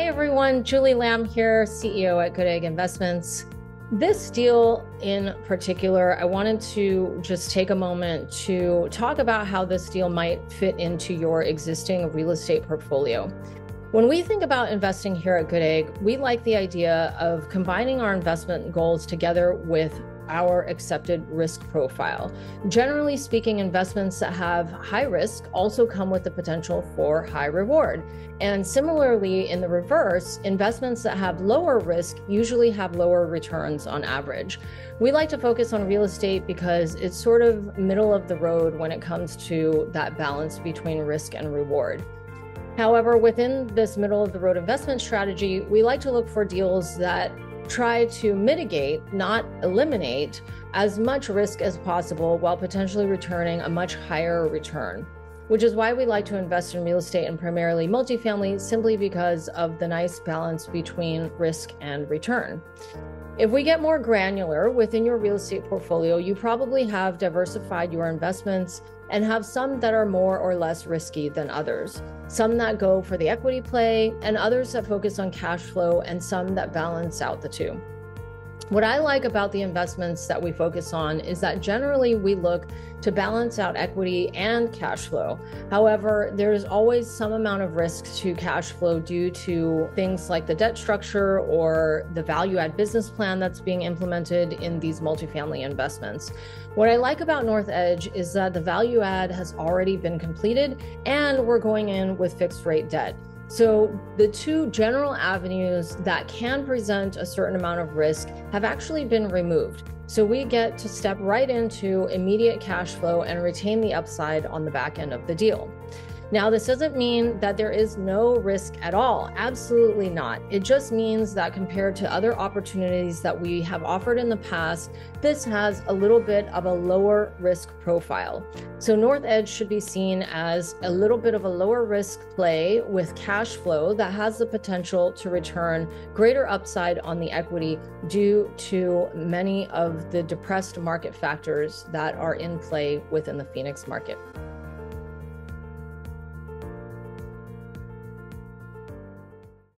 Hey everyone, Julie Lam here, CEO at Goodegg Investments. This deal in particular, I wanted to just take a moment to talk about how this deal might fit into your existing real estate portfolio. When we think about investing here at Goodegg, we like the idea of combining our investment goals together with our accepted risk profile. Generally speaking, investments that have high risk also come with the potential for high reward. And similarly, in the reverse, investments that have lower risk usually have lower returns on average. We like to focus on real estate because it's sort of middle of the road when it comes to that balance between risk and reward. However, within this middle of the road investment strategy, we like to look for deals that try to mitigate, not eliminate, as much risk as possible while potentially returning a much higher return. Which is why we like to invest in real estate and primarily multifamily, simply because of the nice balance between risk and return. If we get more granular within your real estate portfolio, you probably have diversified your investments and have some that are more or less risky than others. Some that go for the equity play, and others that focus on cash flow, and some that balance out the two. What I like about the investments that we focus on is that generally we look to balance out equity and cash flow. However, there's always some amount of risk to cash flow due to things like the debt structure or the value add business plan that's being implemented in these multifamily investments. What I like about North Edge is that the value add has already been completed and we're going in with fixed rate debt. So, the two general avenues that can present a certain amount of risk have actually been removed. So, we get to step right into immediate cash flow and retain the upside on the back end of the deal. Now, this doesn't mean that there is no risk at all. Absolutely not. It just means that compared to other opportunities that we have offered in the past, this has a little bit of a lower risk profile. So, North Edge should be seen as a little bit of a lower risk play with cash flow that has the potential to return greater upside on the equity due to many of the depressed market factors that are in play within the Phoenix market.